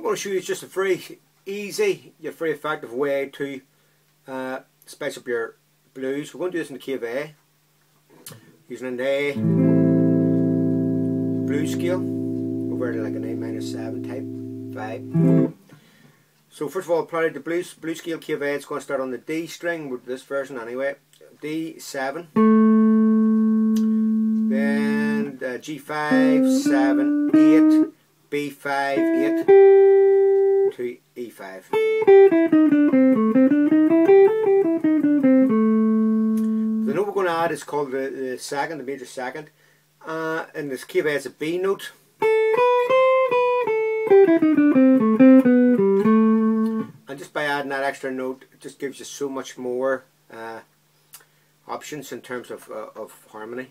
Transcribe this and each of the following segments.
I'm going to show you just a very easy yet very effective way to uh, spice up your blues. We're going to do this in the key of A using an A blues scale over like an A minor 7 type 5. So first of all, probably the blues, blues scale key of A, it's going to start on the D string with this version anyway. D7 then uh, G5, 7, 8, B5, 8 to E5. The note we're going to add is called the, the second, the major second. Uh, and this key is a B note. And just by adding that extra note, it just gives you so much more uh, options in terms of, uh, of harmony.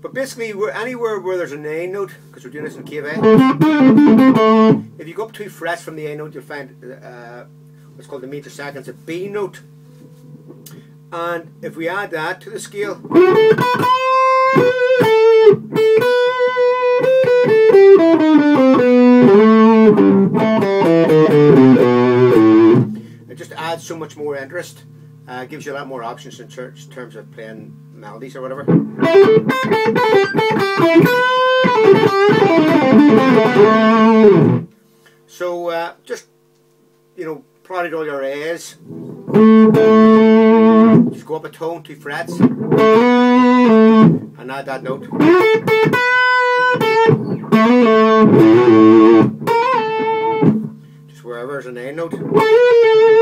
But basically, anywhere where there's an A note, because we're doing this in key of A, if you go up two frets from the A note, you'll find uh, what's called the major second, a B note. And if we add that to the scale, it just adds so much more interest. Uh, gives you a lot more options in church terms of playing melodies or whatever. So uh, just you know, prod all your A's. Just go up a tone, two frets, and add that note. Just wherever there's an A note.